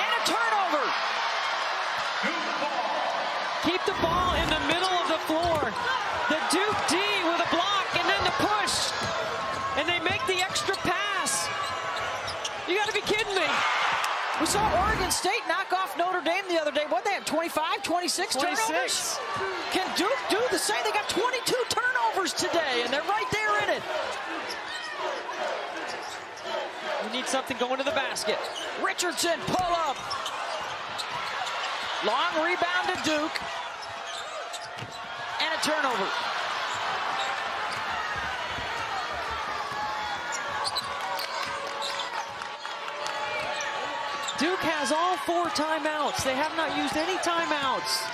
And a turnover. Keep the ball in the middle of the floor. The Duke D with a block and then the push. And they make the extra pass. You got to be kidding me. We saw Oregon State knock off Notre Dame the other day. What they have 25, 26, 26. turnovers? Can Duke do the same? They got 22 turnovers today, and they're right there in it. Need something going to the basket. Richardson pull up. Long rebound to Duke. And a turnover. Duke has all four timeouts. They have not used any timeouts.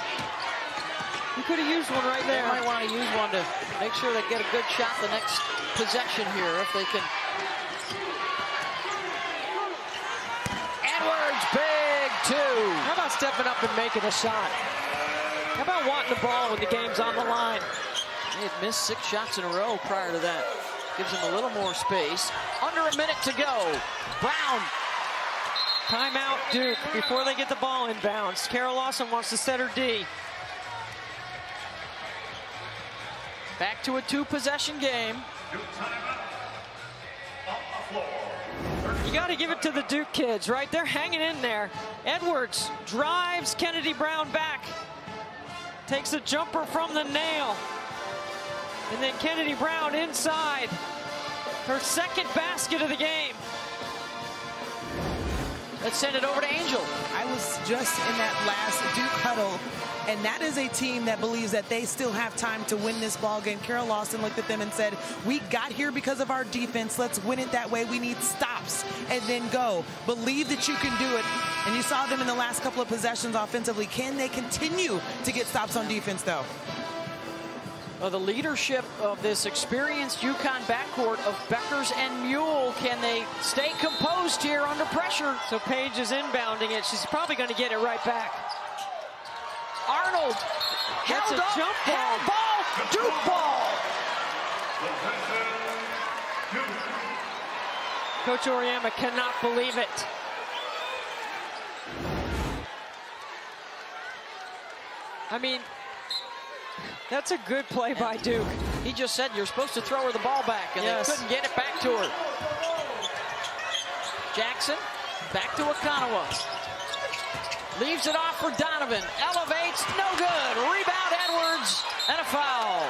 You could have used one right They there. might want to use one to make sure they get a good shot the next possession here if they can. Edwards, big two. How about stepping up and making a shot? How about wanting the ball when the game's on the line? They had missed six shots in a row prior to that. Gives them a little more space. Under a minute to go. Brown. Timeout Duke before they get the ball inbounds. Kara Lawson wants to set her D. Back to a two possession game. You got to give it to the Duke kids, right? They're hanging in there. Edwards drives Kennedy Brown back. Takes a jumper from the nail. And then Kennedy Brown inside. Her second basket of the game. Let's send it over to Angel. I was just in that last Duke huddle, and that is a team that believes that they still have time to win this ball game. Kara Lawson looked at them and said, "We got here because of our defense. Let's win it that way. We need stops and then go. Believe that you can do it." And you saw them in the last couple of possessions offensively. Can they continue to get stops on defense, though? Well, the leadership of this experienced UConn backcourt of Bueckers and Mühl. Can they stay composed here under pressure? So Paige is inbounding it. She's probably going to get it right back. Arnold That's held a up, jump ball. ball, Duke ball. Coach Auriemma cannot believe it. I mean, that's a good play by Duke. He just said you're supposed to throw her the ball back, and Yes. they couldn't get it back to her. Jackson, back to Okananwa. Leaves it off for Donovan. Elevates, no good. Rebound Edwards, and a foul.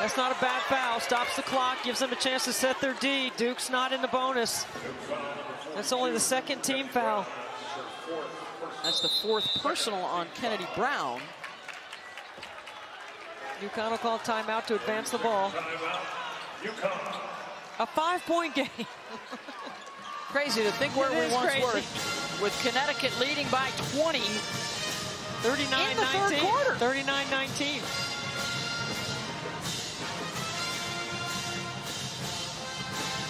That's not a bad foul. Stops the clock, gives them a chance to set their D. Duke's not in the bonus. That's only the second team foul. That's the fourth personal on Kennedy Brown. UConn will call timeout to advance the ball. A five-point game. Crazy to think where It we once crazy. were with Connecticut leading by 20. 39-19. In the third quarter. 39-19.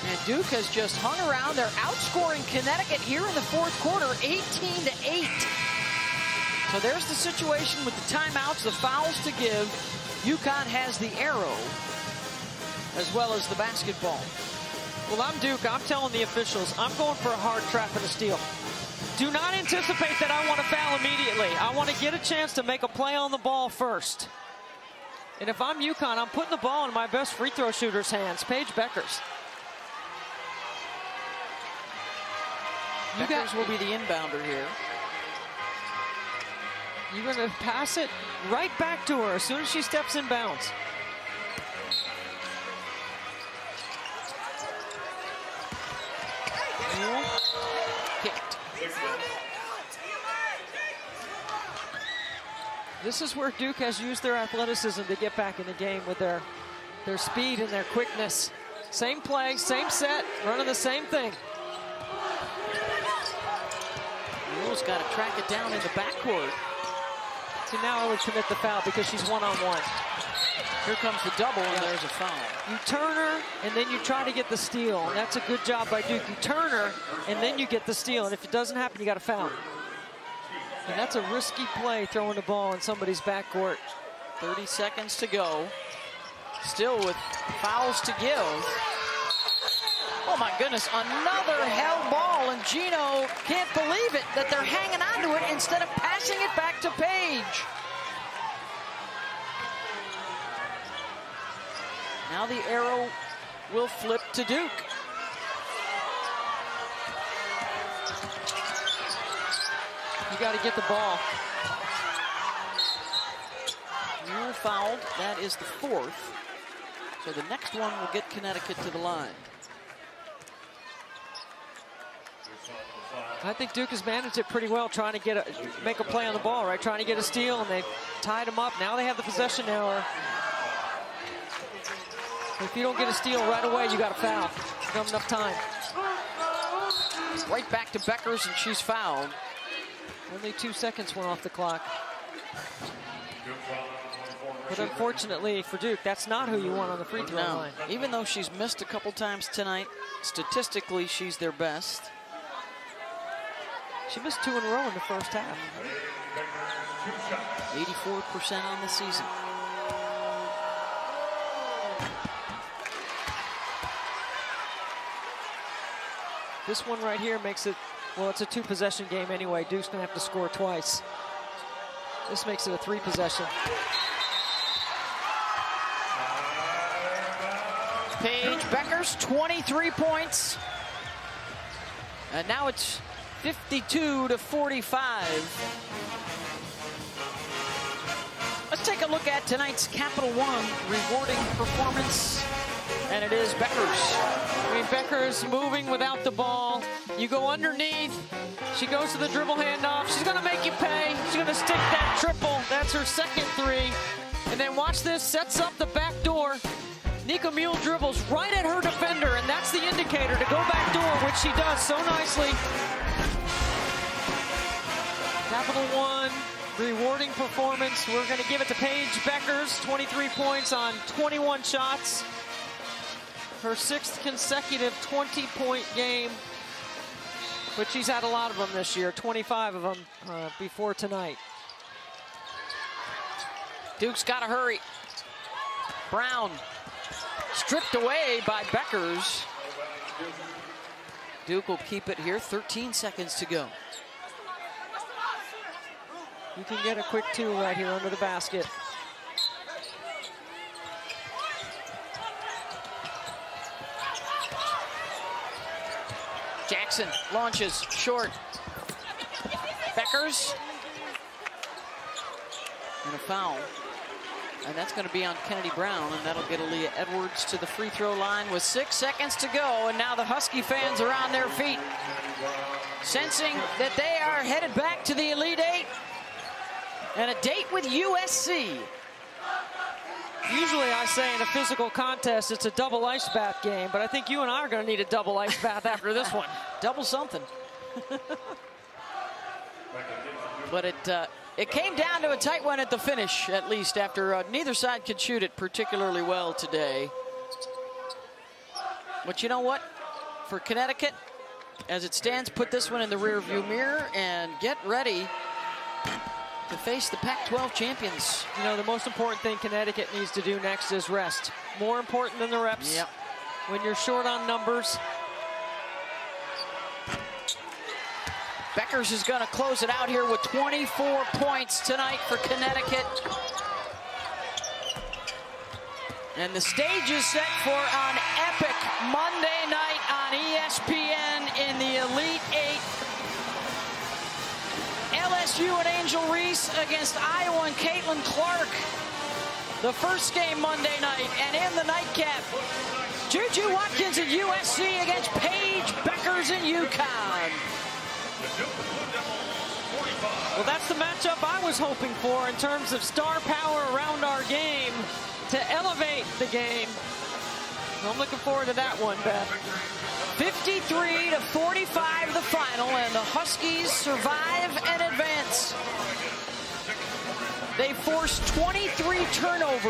And Duke has just hung around. They're outscoring Connecticut here in the fourth quarter, 18 to 8. So there's the situation with the timeouts, the fouls to give. UConn has the arrow as well as the basketball. Well, I'm Duke. I'm telling the officials, I'm going for a hard trap and a steal. Do not anticipate that I want to foul immediately. I want to get a chance to make a play on the ball first. And if I'm UConn, I'm putting the ball in my best free throw shooter's hands, Paige Bueckers. You Bueckers got, will be the inbounder here. You're going to pass it right back to her as soon as she steps in bounds. Kicked. This is where Duke has used their athleticism to get back in the game with their, their speed and their quickness. Same play, same set, running the same thing. Mühl's got to track it down in the backcourt. So now I would commit the foul because she's one-on-one. Here comes the double, and there's a foul. You turn her, and then you try to get the steal. And that's a good job by Duke. You turn her, and then you get the steal. And if it doesn't happen, you got a foul. And that's a risky play, throwing the ball in somebody's backcourt. 30 seconds to go. Still with fouls to give. Oh, my goodness, another hell ball, and Geno can't believe it that they're hanging on to it instead of passing it back to Paige. Now the arrow will flip to Duke. You got to get the ball. Muir fouled. That is the fourth. So the next one will get Connecticut to the line. I think Duke has managed it pretty well, trying to get a make a play on the ball, right? Trying to get a steal, and they tied him up. Now they have the possession hour. If you don't get a steal right away, you got a foul. Give enough time. Right back to Bueckers, and she's fouled. Only two seconds went off the clock. But unfortunately for Duke, that's not who you want on the free throw No, line. even though she's missed a couple times tonight, statistically she's their best. She missed two in a row in the first half. 84% on the season. This one right here makes it, well, it's a two possession game anyway. Duke's gonna have to score twice. This makes it a three possession. Paige Bueckers, 23 points. And now it's 52 to 45. Let's take a look at tonight's Capital One rewarding performance. And it is Bueckers. I mean, Bueckers moving without the ball. You go underneath. She goes to the dribble handoff. She's going to make you pay. She's going to stick that triple. That's her second three. And then watch this. Sets up the back door. Nika Mühl dribbles right at her defender, and that's the indicator to go back door, which she does so nicely. Capital One, rewarding performance. We're going to give it to Paige Bueckers, 23 points on 21 shots. Her sixth consecutive 20-point game. But she's had a lot of them this year, 25 of them uh, before tonight. Duke's got to hurry. Brown stripped away by Bueckers. Duke will keep it here. 13 seconds to go. You can get a quick two right here under the basket. Jackson launches short. Bueckers. And a foul. And that's going to be on Kennedy Brown, and that'll get Aaliyah Edwards to the free throw line with six seconds to go. And now the Husky fans are on their feet, sensing that they are headed back to the Elite Eight and a date with USC. Usually I say in a physical contest it's a double ice bath game, but I think you and I are going to need a double ice bath after this one. Double something. but it uh, it came down to a tight one at the finish, at least, after uh, neither side could shoot it particularly well today. But you know what? For Connecticut, as it stands, put this one in the rearview mirror and get ready to face the Pac-12 champions. You know, the most important thing Connecticut needs to do next is rest. More important than the reps. Yep. When you're short on numbers, Bueckers is going to close it out here with 24 points tonight for Connecticut. And the stage is set for an epic Monday night on ESPN in the Elite Eight. LSU and Angel Reese against Iowa and Caitlin Clark. The first game Monday night, and in the nightcap, Juju Watkins at USC against Paige Bueckers in UConn. well, that's the matchup I was hoping for in terms of star power around our game to elevate the game. I'm looking forward to that one, Beth. 53 to 45 the final, and the Huskies survive and advance. They forced 23 turnovers.